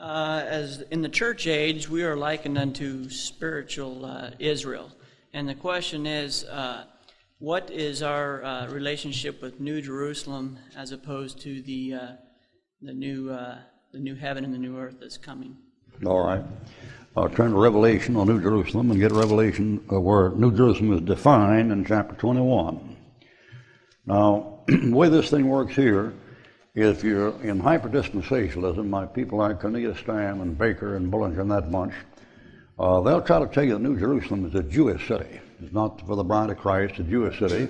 Uh, as in the church age, we are likened unto spiritual uh, Israel. And the question is, uh, what is our uh, relationship with New Jerusalem as opposed to the, uh, the, new, uh, the new heaven and the new earth that's coming? All right. I'll turn to Revelation on New Jerusalem and get Revelation where New Jerusalem is defined in chapter 21. Now, the way this thing works here if you're in hyperdispensationalism, like people like Cornelius Stam and Baker and Bullinger and that bunch, uh, they'll try to tell you that New Jerusalem is a Jewish city. It's not for the bride of Christ, a Jewish city.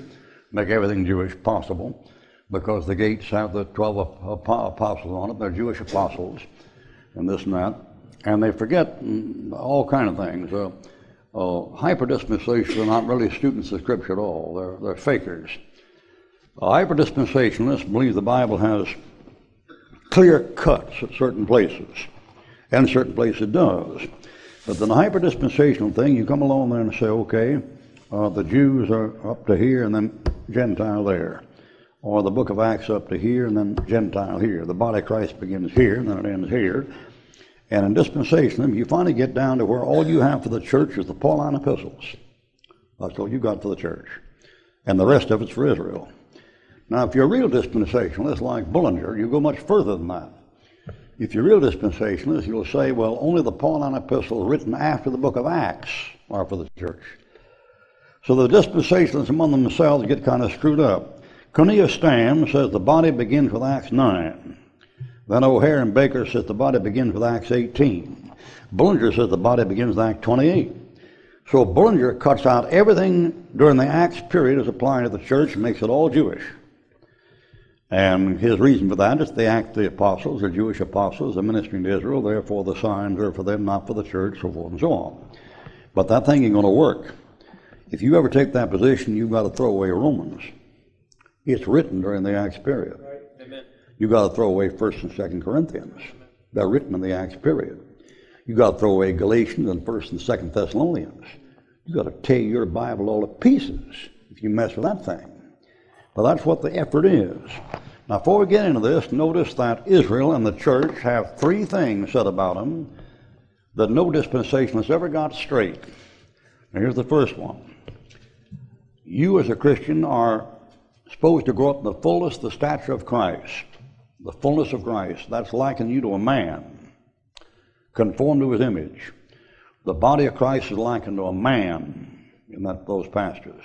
Make everything Jewish possible because the gates have the 12 apostles on it. They're Jewish apostles and this and that. And they forget all kind of things. Uh, uh, hyperdispensationalists are not really students of Scripture at all. They're, they're fakers. Hyperdispensationalists believe the Bible has clear cuts at certain places, and certain places it does. But the hyperdispensational thing, you come along there and say, okay, uh, the Jews are up to here and then Gentile there. Or the book of Acts up to here and then Gentile here. The body of Christ begins here and then it ends here. And in dispensationalism, you finally get down to where all you have for the church is the Pauline epistles. That's all you got for the church. And the rest of it's for Israel. Now, if you're a real dispensationalist like Bullinger, you go much further than that. If you're a real dispensationalist, you'll say, well, only the Pauline epistles written after the book of Acts are for the church. So the dispensationalists among themselves get kind of screwed up. Cornelius Stam says the body begins with Acts 9. Then O'Hair and Baker says the body begins with Acts 18. Bullinger says the body begins with Acts 28. So Bullinger cuts out everything during the Acts period as applying to the church and makes it all Jewish. And his reason for that is the act the apostles, the Jewish apostles, are ministering to Israel, therefore the signs are for them, not for the church, so forth and so on. But that thing ain't going to work. If you ever take that position, you've got to throw away Romans. It's written during the Acts period. Right. You've got to throw away 1st and 2nd Corinthians. They're written in the Acts period. You've got to throw away Galatians and 1st and 2nd Thessalonians. You've got to tear your Bible all to pieces if you mess with that thing. Well, that's what the effort is. Now, before we get into this, notice that Israel and the church have three things said about them that no dispensationalist ever got straight. Now, here's the first one. You, as a Christian, are supposed to grow up in the fullness, the stature of Christ. The fullness of Christ. That's liking you to a man, conformed to his image. The body of Christ is likened to a man in that, those pastures.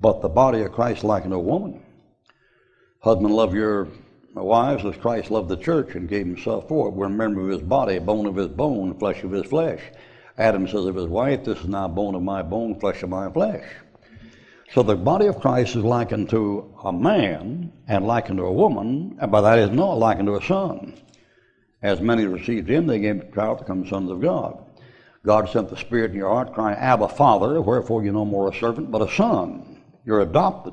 But the body of Christ is likened to a woman. Husband, love your wives as Christ loved the church and gave himself for it. We're a member of his body, bone of his bone, flesh of his flesh. Adam says of his wife, This is now bone of my bone, flesh of my flesh. So the body of Christ is likened to a man and likened to a woman, and by that is not likened to a son. As many received him, they gave child to become sons of God. God sent the Spirit in your heart, crying, Abba, Father, wherefore you're no more a servant, but a son. You're adopted.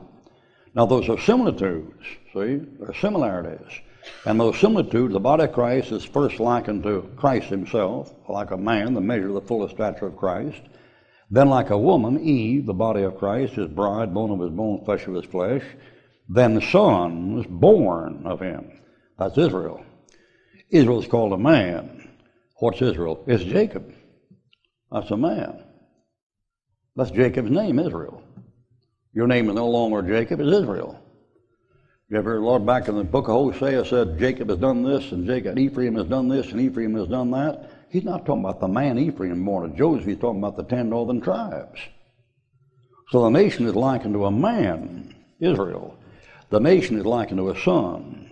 Now, those are similitudes. See, there are similarities. And those similitudes, the body of Christ is first likened to Christ himself, like a man, the measure of the fullest stature of Christ. Then, like a woman, Eve, the body of Christ, his bride, bone of his bone, flesh of his flesh. Then the son was born of him. That's Israel. Israel is called a man. What's Israel? It's Jacob. That's a man. That's Jacob's name, Israel. Your name is no longer Jacob, it's Israel. You ever, heard Lord, back in the book of Hosea said Jacob has done this and Jacob, Ephraim has done this and Ephraim has done that. He's not talking about the man Ephraim born of Joseph, he's talking about the ten northern tribes. So the nation is likened to a man, Israel. The nation is likened to a son,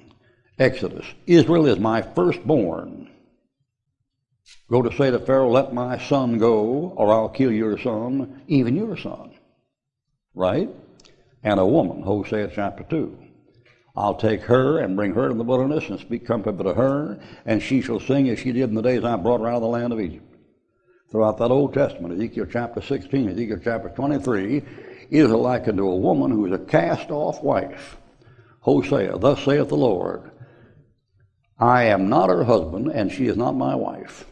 Exodus. Israel is my firstborn. Go to say to Pharaoh, let my son go, or I'll kill your son, even your son. Right? And a woman, Hosea chapter 2. I'll take her and bring her to the wilderness and speak comfort to her, and she shall sing as she did in the days I brought her out of the land of Egypt. Throughout that Old Testament, Ezekiel chapter 16, Ezekiel chapter 23, is likened to a woman who is a cast off wife. Hosea, thus saith the Lord, I am not her husband, and she is not my wife.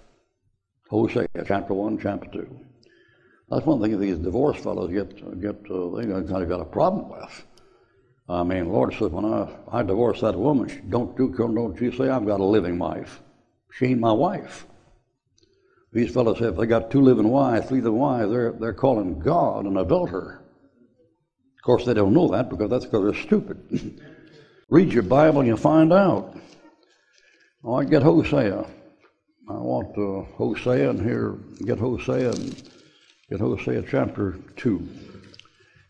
Hosea chapter 1, chapter 2. That's one thing these divorced fellows get, get uh, they kind of got a problem with. I mean, Lord says, when I, I divorce that woman, she, don't come, don't you say I've got a living wife. She ain't my wife. These fellows say if they got two living wives, three living wives, they're, they're calling God an adulterer. Of course, they don't know that because that's because they're stupid. Read your Bible and you find out. I get Hosea. I want uh, Hosea and here, get Hosea and get Hosea chapter 2,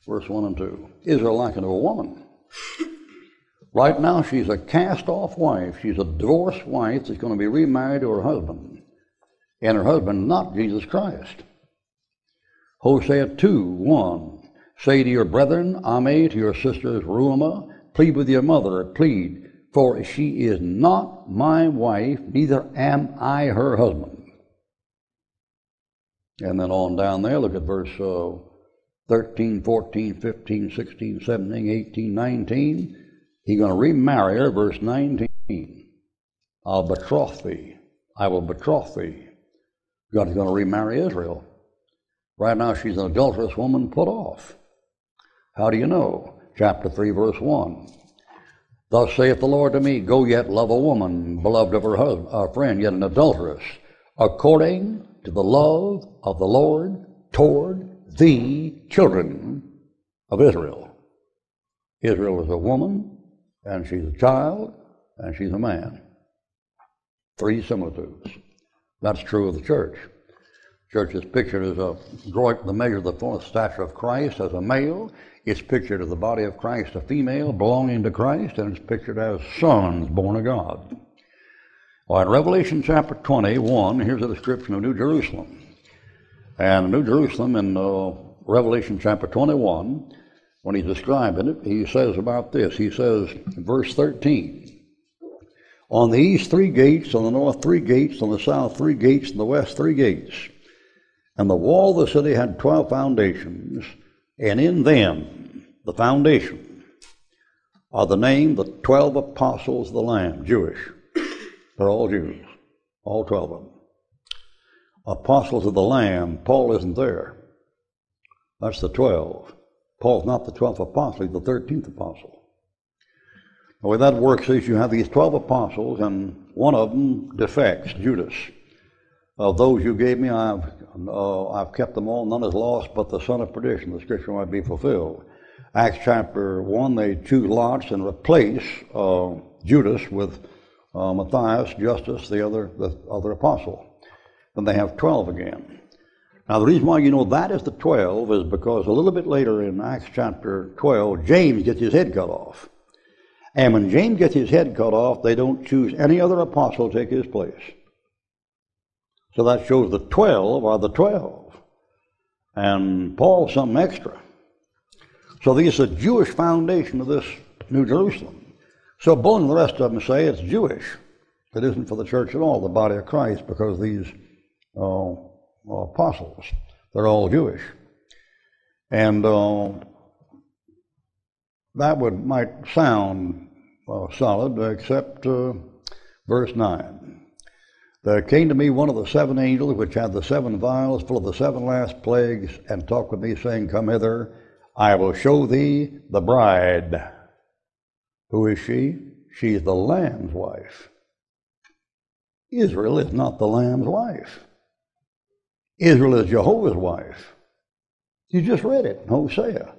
verse 1 and 2. Israel like unto a woman. Right now, she's a cast off wife. She's a divorced wife that's going to be remarried to her husband. And her husband, not Jesus Christ. Hosea 2 1. Say to your brethren, Ammi, to your sisters, Ruhamah, plead with your mother, plead, for she is not my wife, neither am I her husband. And then on down there, look at verse uh, 13, 14, 15, 16, 17, 18, 19. He's going to remarry her, verse 19. I'll betroth thee. I will betroth thee. God is going to remarry Israel. Right now, she's an adulterous woman put off. How do you know? Chapter 3, verse 1. Thus saith the Lord to me, Go yet love a woman, beloved of her husband, a friend, yet an adulteress, according to the love of the Lord toward the children of Israel. Israel is a woman, and she's a child, and she's a man. Three similitudes. That's true of the church. Church is pictured as a growing the measure of the full stature of Christ as a male. It's pictured as the body of Christ, a female belonging to Christ, and it's pictured as sons born of God. Well, in Revelation chapter 21, here's a description of New Jerusalem. And New Jerusalem in uh, Revelation chapter 21 when he's describing it, he says about this. He says, verse 13, On the east, three gates, on the north, three gates, on the south, three gates, on the west, three gates. And the wall of the city had twelve foundations, and in them, the foundation, are the name, the twelve apostles of the Lamb, Jewish. They're all Jews, all twelve of them. Apostles of the Lamb, Paul isn't there. That's the twelve. Paul's not the 12th apostle, he's the 13th apostle. The way that works is you have these 12 apostles, and one of them defects, Judas. Of those you gave me, I've, uh, I've kept them all. None is lost but the son of perdition. The scripture might be fulfilled. Acts chapter 1, they choose lots and replace uh, Judas with uh, Matthias, Justus, the other, the other apostle. Then they have 12 again. Now, the reason why you know that is the 12 is because a little bit later in Acts chapter 12, James gets his head cut off. And when James gets his head cut off, they don't choose any other apostle to take his place. So that shows the 12 are the 12. And Paul's something extra. So this is a Jewish foundation of this New Jerusalem. So Bowen and the rest of them say it's Jewish. It isn't for the church at all, the body of Christ, because these uh, apostles. They're all Jewish. And uh, that would might sound uh, solid, except uh, verse 9. There came to me one of the seven angels which had the seven vials full of the seven last plagues, and talked with me, saying, Come hither, I will show thee the bride. Who is she? She is the Lamb's wife. Israel is not the Lamb's wife. Israel is Jehovah's wife. You just read it in Hosea.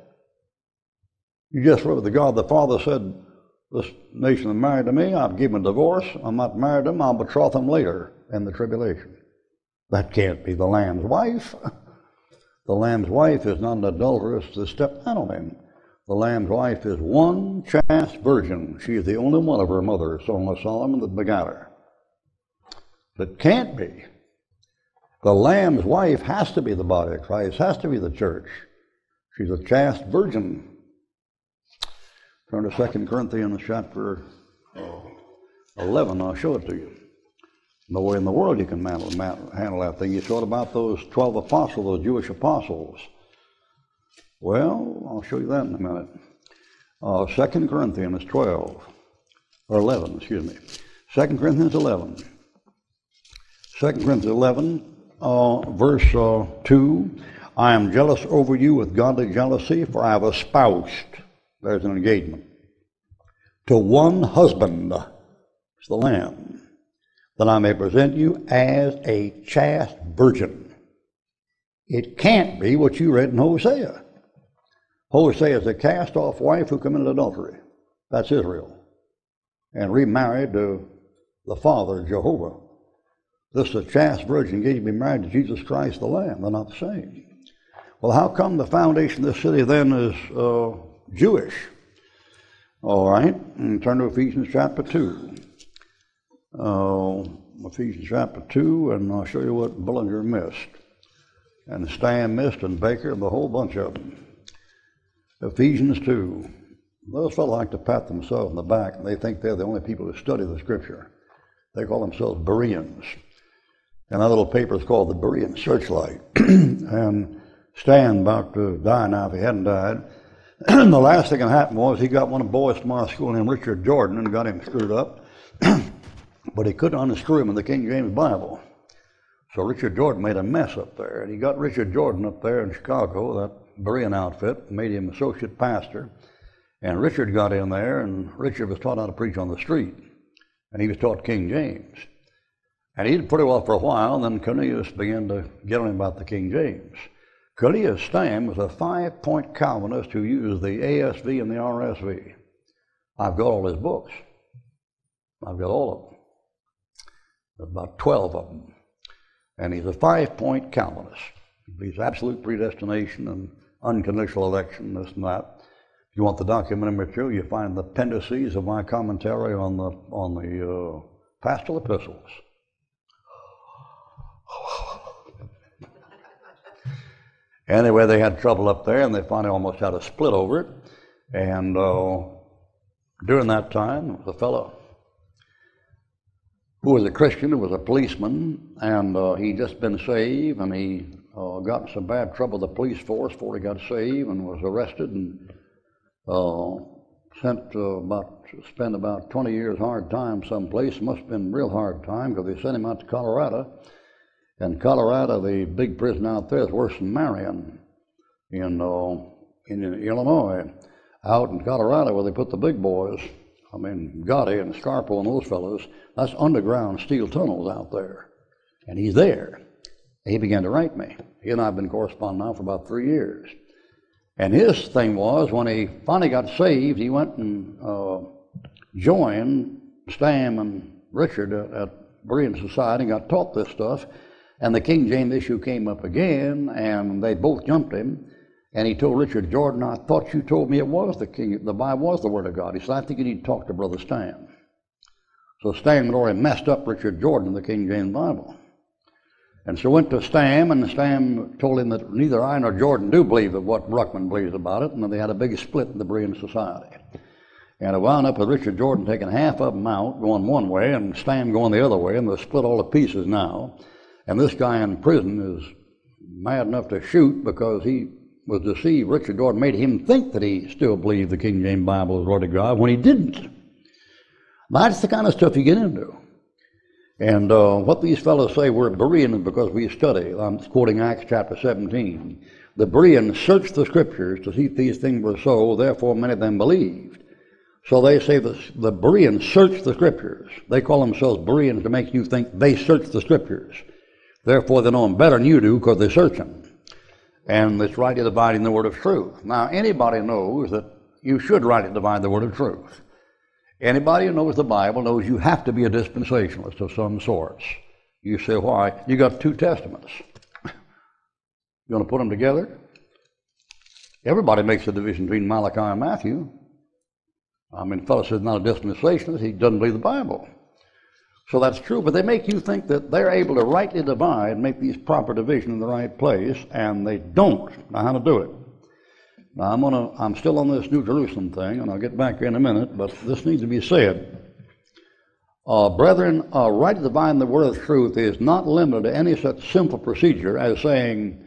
You just read. The God the Father said, This nation is married to me. I've given a divorce. I'm not married to them. I'll betroth them later in the tribulation. That can't be the Lamb's wife. The Lamb's wife is not an adulteress to step on him. The Lamb's wife is one chaste virgin. She is the only one of her mother, Song of Solomon, that begat her. It can't be. The Lamb's wife has to be the body of Christ, has to be the church. She's a chaste virgin. Turn to 2 Corinthians chapter 11. I'll show it to you. No way in the world you can handle, handle that thing. You thought about those 12 apostles, those Jewish apostles. Well, I'll show you that in a minute. Uh, 2 Corinthians 12, or 11, excuse me. 2 Corinthians 11. 2 Corinthians 11, uh, verse uh, 2 I am jealous over you with godly jealousy, for I have espoused, there's an engagement, to one husband, it's the Lamb. that I may present you as a chaste virgin. It can't be what you read in Hosea. Hosea is a cast off wife who committed adultery. That's Israel. And remarried to the father, Jehovah. This is a chaste virgin engaged to be married to Jesus Christ the Lamb. They're not the same. Well, how come the foundation of the city then is uh, Jewish? All right, and turn to Ephesians chapter 2. Uh, Ephesians chapter 2, and I'll show you what Bullinger missed, and Stam missed, and Baker, and the whole bunch of them. Ephesians 2. Those fellows like to pat themselves on the back, and they think they're the only people who study the Scripture. They call themselves Bereans. And our little paper is called the Berean Searchlight. and Stam, about to die now if he hadn't died, the last thing that happened was he got one of the boys from our school named Richard Jordan and got him screwed up. but he couldn't unscrew him in the King James Bible. So Richard Jordan made a mess up there. And he got Richard Jordan up there in Chicago, that Berean outfit, made him associate pastor. And Richard got in there, and Richard was taught how to preach on the street. And he was taught King James. And he did pretty well for a while, and then Cornelius began to get on him about the King James. Cornelius Stam was a five point Calvinist who used the ASV and the RSV. I've got all his books. I've got all of them. There's about 12 of them. And he's a five point Calvinist. He believes absolute predestination and unconditional election, this and that. If you want the documentary material, you find the appendices of my commentary on the, on the uh, pastoral epistles. Anyway, they had trouble up there, and they finally almost had a split over it. And uh, during that time, the fellow who was a Christian, who was a policeman, and uh, he just been saved, and he uh, got in some bad trouble with the police force before he got saved, and was arrested and uh, sent about spent about 20 years hard time someplace. Must have been real hard time because they sent him out to Colorado And Colorado, the big prison out there is worse than Marion in, uh, in, in Illinois. Out in Colorado, where they put the big boys, I mean, Gotti and Scarpo and those fellows, that's underground steel tunnels out there. And he's there. He began to write me. He and I have been corresponding now for about three years. And his thing was when he finally got saved, he went and uh, joined Stam and Richard at, at Berean Society and got taught this stuff. And the King James issue came up again, and they both jumped him. And he told Richard Jordan, I thought you told me it was the King, the Bible was the Word of God. He said, I think you need to talk to Brother Stam. So Stam had already messed up Richard Jordan the King James Bible. And so went to Stam, and Stam told him that neither I nor Jordan do believe of what Ruckman believes about it, and then they had a big split in the Berean Society. And it wound up with Richard Jordan taking half of them out, going one way, and Stam going the other way, and they're split all to pieces now. And this guy in prison is mad enough to shoot because he was deceived. Richard Jordan made him think that he still believed the King James Bible is the Word of God when he didn't. That's the kind of stuff you get into. And uh, what these fellows say, we're Bereans because we study. I'm quoting Acts chapter 17. The Bereans searched the scriptures to see if these things were so, therefore many of them believed. So they say the, the Bereans searched the scriptures. They call themselves Bereans to make you think they searched the scriptures. Therefore, they know them better than you do because they search them. And it's rightly dividing the word of truth. Now, anybody knows that you should rightly divide the word of truth. Anybody who knows the Bible knows you have to be a dispensationalist of some sorts. You say, why? You got two testaments. You want to put them together? Everybody makes a division between Malachi and Matthew. I mean, the fellow says not a dispensationalist, he doesn't believe the Bible. So that's true, but they make you think that they're able to rightly divide, and make these proper division in the right place, and they don't know how to do it. Now I'm gonna I'm still on this New Jerusalem thing, and I'll get back in a minute, but this needs to be said. Uh, brethren, uh, rightly dividing the word of truth is not limited to any such simple procedure as saying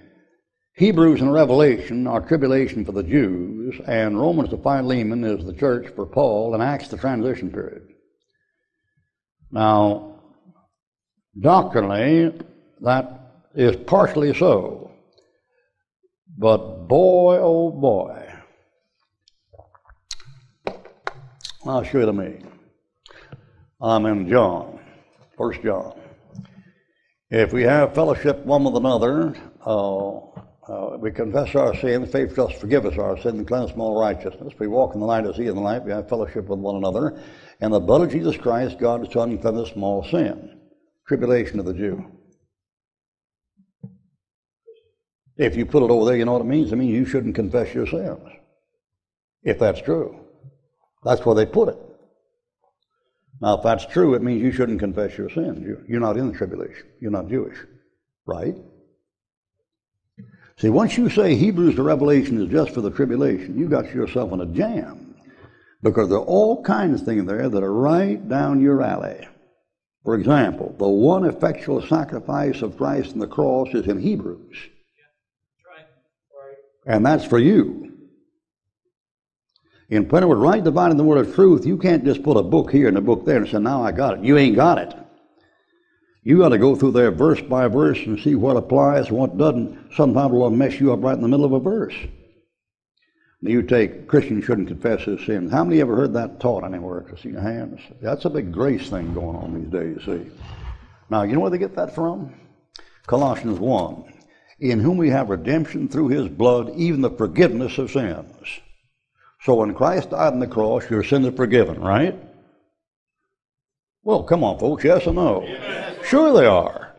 Hebrews and Revelation are tribulation for the Jews, and Romans to Philemon is the church for Paul, and Acts the transition period. Now, doctrinally, that is partially so. But boy, oh boy, I'll show you to me. I'm in John. First John. If we have fellowship one with another, uh, uh, we confess our sins, faith does forgive us our sins and cleanse from all righteousness. We walk in the light as He in the light. We have fellowship with one another. And the blood of Jesus Christ, God's Son, cleanses from all sin. Tribulation of the Jew. If you put it over there, you know what it means? It means you shouldn't confess your sins. If that's true. That's where they put it. Now, if that's true, it means you shouldn't confess your sins. You're not in the tribulation. You're not Jewish. Right? See, once you say Hebrews to Revelation is just for the tribulation, you got yourself in a jam. Because there are all kinds of things there that are right down your alley. For example, the one effectual sacrifice of Christ on the cross is in Hebrews. And that's for you. In plenty with right dividing the word of truth, you can't just put a book here and a book there and say, now I got it. You ain't got it. You got to go through there verse by verse and see what applies and what doesn't. Sometimes it'll mess you up right in the middle of a verse. You take Christians shouldn't confess his sins. How many ever heard that taught anywhere? I see your hands. That's a big grace thing going on these days. See. Now you know where they get that from? Colossians one, in whom we have redemption through His blood, even the forgiveness of sins. So when Christ died on the cross, your sins are forgiven, right? Well, come on, folks. Yes or no? Yes. Sure they are.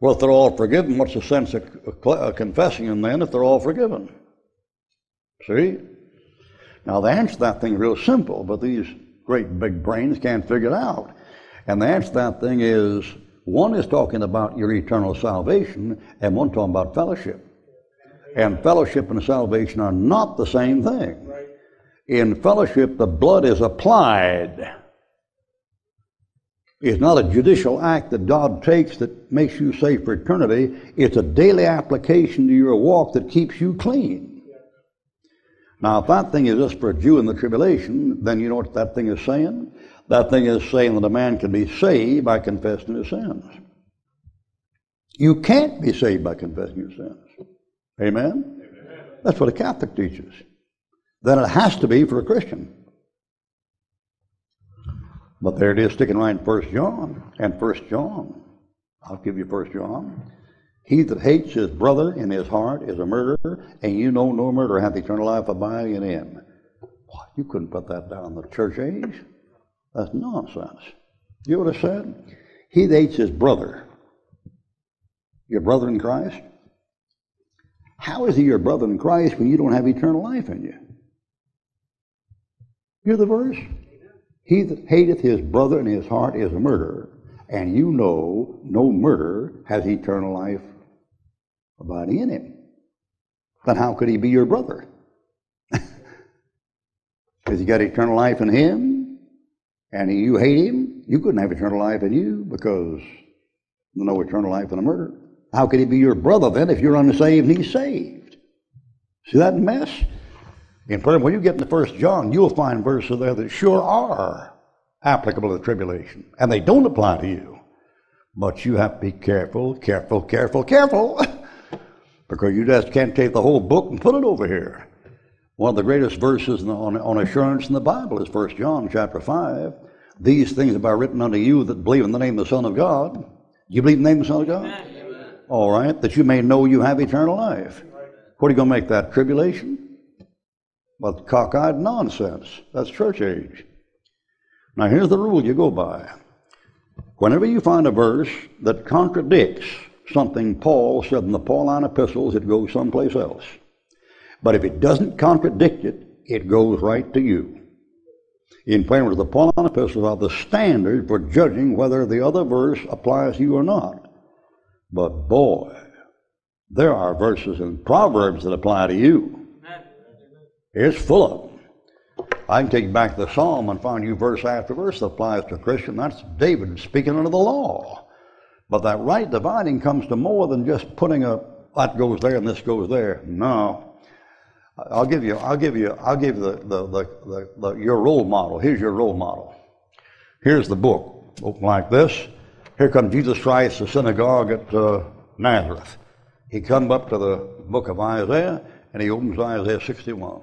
Well, if they're all forgiven, what's the sense of uh, confessing them then if they're all forgiven? See? Now, the answer to that thing is real simple, but these great big brains can't figure it out. And the answer to that thing is one is talking about your eternal salvation, and one talking about fellowship. And fellowship and salvation are not the same thing. In fellowship, the blood is applied. It's not a judicial act that God takes that makes you safe for eternity. It's a daily application to your walk that keeps you clean. Now, if that thing is just for a Jew in the tribulation, then you know what that thing is saying? That thing is saying that a man can be saved by confessing his sins. You can't be saved by confessing your sins. Amen? Amen? That's what a Catholic teaches. Then it has to be for a Christian. But there it is sticking right in 1 John. And 1 John, I'll give you 1 John. He that hates his brother in his heart is a murderer, and you know no murderer hath eternal life abiding in him. What, you couldn't put that down in the church age. That's nonsense. You would have said, He hates his brother, your brother in Christ. How is he your brother in Christ when you don't have eternal life in you? Hear the verse? He that hateth his brother in his heart is a murderer, and you know no murderer has eternal life abiding in him. Then how could he be your brother? Has he got eternal life in him? And you hate him? You couldn't have eternal life in you because no eternal life in a murderer. How could he be your brother then if you're unsaved and he's saved? See that mess? In prayer, when you get into First John, you'll find verses there that sure are applicable to the tribulation, and they don't apply to you. But you have to be careful, careful, careful, careful, because you just can't take the whole book and put it over here. One of the greatest verses on, on assurance in the Bible is First John chapter five. These things have I written unto you that believe in the name of the Son of God. You believe in the name of the Son of God? Amen. All right, that you may know you have eternal life. What are you going to make that? Tribulation? But cockeyed nonsense. That's church age. Now, here's the rule you go by. Whenever you find a verse that contradicts something Paul said in the Pauline epistles, it goes someplace else. But if it doesn't contradict it, it goes right to you. In plain words, the Pauline epistles are the standard for judging whether the other verse applies to you or not. But boy, there are verses in Proverbs that apply to you. It's full of them. I can take back the Psalm and find you verse after verse that applies to a Christian. That's David speaking under the law. But that right dividing comes to more than just putting a that goes there and this goes there. No. I'll give you, I'll give you, I'll give you the, the, the, the, your role model. Here's your role model. Here's the book. Open like this. Here comes Jesus Christ, the synagogue at uh, Nazareth. He comes up to the book of Isaiah and he opens Isaiah 61.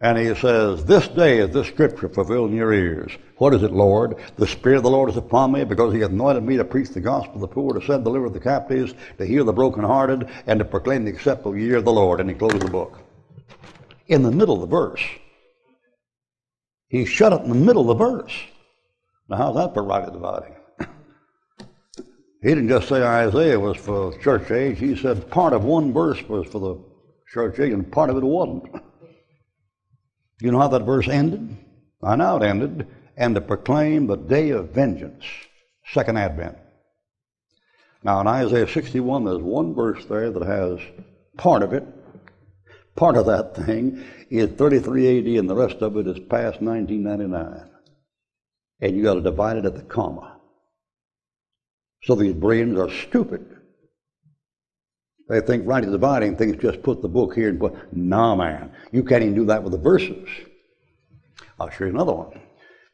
And he says, This day is this scripture fulfilled in your ears. What is it, Lord? The Spirit of the Lord is upon me because he anointed me to preach the gospel to the poor, to set deliver the captives, to heal the brokenhearted, and to proclaim the acceptable year of the Lord. And he closed the book. In the middle of the verse. He shut up in the middle of the verse. Now, how's that for right dividing? he didn't just say Isaiah was for church age. He said part of one verse was for the church age and part of it wasn't. You know how that verse ended? I know it ended. And to proclaim the day of vengeance, second advent. Now in Isaiah 61, there's one verse there that has part of it. Part of that thing is 33 AD, and the rest of it is past 1999. And you got to divide it at the comma. So these brains are stupid. They think rightly dividing things just put the book here and put, nah, man. You can't even do that with the verses. I'll show you another one.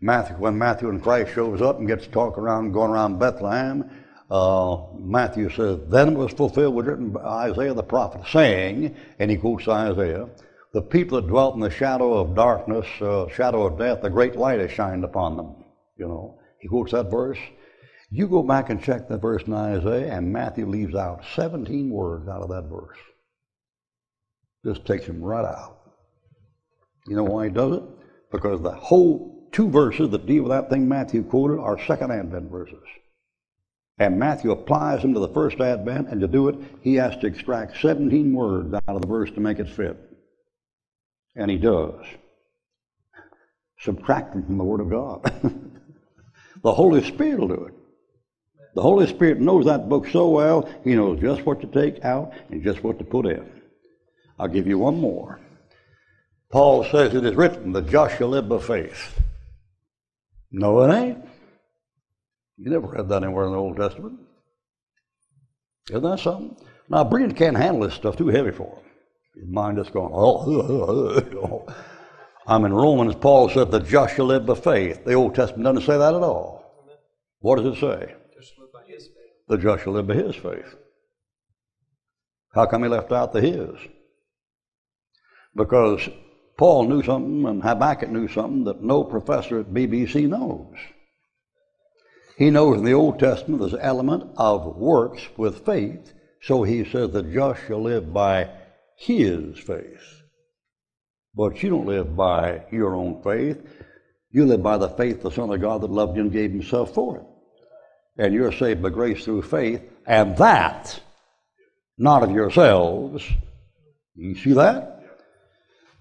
Matthew, when Matthew and Christ shows up and gets to talk around, going around Bethlehem, uh, Matthew says, Then it was fulfilled was written by Isaiah the prophet, saying, and he quotes Isaiah, The people that dwelt in the shadow of darkness, uh, shadow of death, the great light has shined upon them. You know, he quotes that verse. You go back and check that verse in Isaiah, and Matthew leaves out 17 words out of that verse. Just takes him right out. You know why he does it? Because the whole two verses that deal with that thing Matthew quoted are second advent verses. And Matthew applies them to the first advent, and to do it, he has to extract 17 words out of the verse to make it fit. And he does. Subtract them from the Word of God. the Holy Spirit will do it. The Holy Spirit knows that book so well, He knows just what to take out and just what to put in. I'll give you one more. Paul says it is written, that Joshua shall live by faith. No, it ain't. You never read that anywhere in the Old Testament. Isn't that something? Now, Brian can't handle this stuff too heavy for him. His mind is going, oh, I'm in Romans, Paul said, that Joshua lived by faith. The Old Testament doesn't say that at all. What does it say? The just shall live by his faith. How come he left out the his? Because Paul knew something and Habakkuk knew something that no professor at BBC knows. He knows in the Old Testament there's an element of works with faith, so he says the just shall live by his faith. But you don't live by your own faith. You live by the faith of the Son of God that loved you and gave himself for it and you're saved by grace through faith, and that, not of yourselves. You see that?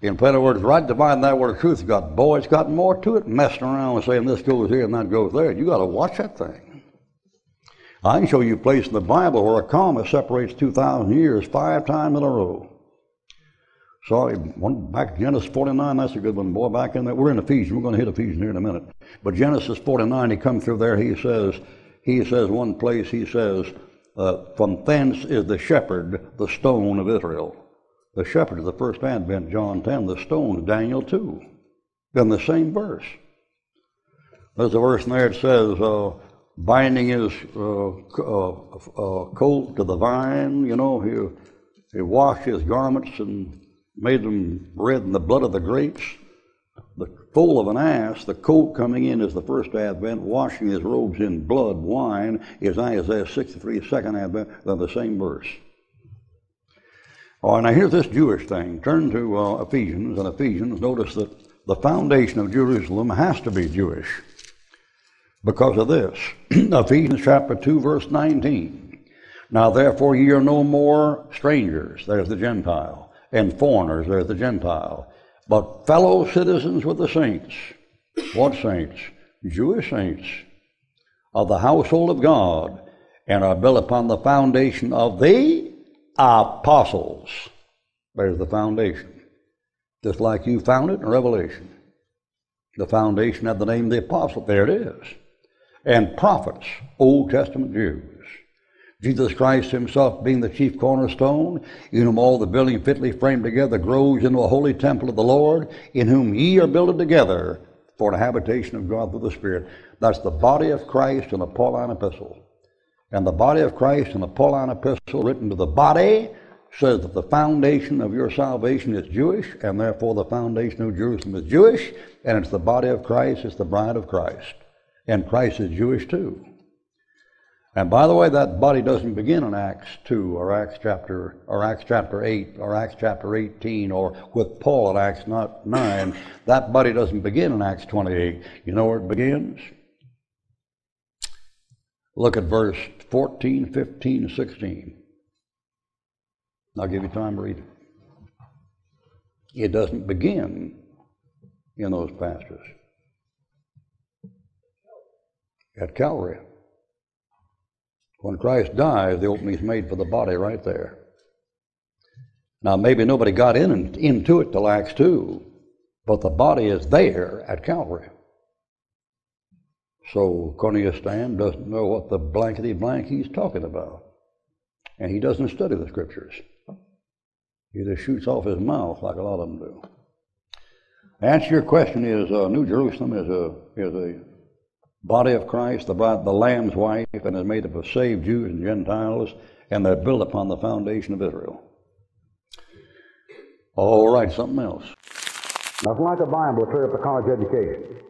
In plain words, right dividing that word of truth, got boy, it's got more to it, messing around and saying this goes here and that goes there. You got to watch that thing. I can show you a place in the Bible where a comma separates 2,000 years five times in a row. Sorry, one back Genesis 49, that's a good one, boy. Back in there, we're in Ephesians. We're going to hit Ephesians here in a minute. But Genesis 49, he comes through there, he says, he says one place, he says, uh, from thence is the shepherd, the stone of Israel. The shepherd of the first advent, John 10. The stone is Daniel 2. In the same verse. There's a verse in there that says, uh, binding his uh, uh, uh, coat to the vine, you know, he, he washed his garments and made them red in the blood of the grapes the foal of an ass, the colt coming in is the first advent, washing his robes in blood, wine, is Isaiah 63, second advent, they're the same verse. Right, now here's this Jewish thing. Turn to uh, Ephesians, and Ephesians, notice that the foundation of Jerusalem has to be Jewish because of this. Ephesians chapter 2, verse 19. Now therefore ye are no more strangers, there's the Gentile, and foreigners, there's the Gentile but fellow citizens with the saints. What saints? Jewish saints of the household of God and are built upon the foundation of the apostles. There's the foundation. Just like you found it in Revelation. The foundation of the name of the apostle. There it is. And prophets, Old Testament Jews. Jesus Christ himself being the chief cornerstone, in whom all the building fitly framed together grows into a holy temple of the Lord, in whom ye are builded together for the habitation of God through the Spirit. That's the body of Christ in the Pauline epistle. And the body of Christ in the Pauline epistle written to the body says that the foundation of your salvation is Jewish, and therefore the foundation of Jerusalem is Jewish, and it's the body of Christ, it's the bride of Christ. And Christ is Jewish too. And by the way, that body doesn't begin in Acts 2 or Acts chapter or Acts chapter 8 or Acts chapter 18 or with Paul in Acts 9. That body doesn't begin in Acts 28. You know where it begins? Look at verse 14, 15, 16. I'll give you time to read it. It doesn't begin in those pastures. At Calvary. When Christ dies, the opening's made for the body right there. Now, maybe nobody got in and, into it till Acts 2, but the body is there at Calvary. So Cornelius Stam doesn't know what the blankety blank he's talking about. And he doesn't study the scriptures. He just shoots off his mouth like a lot of them do. The answer to your question is uh, New Jerusalem is a, is a body of Christ, the, bride, the Lamb's wife, and is made up of saved Jews and Gentiles, and they're built upon the foundation of Israel. All right, something else. Nothing like a Bible to clear up a college education.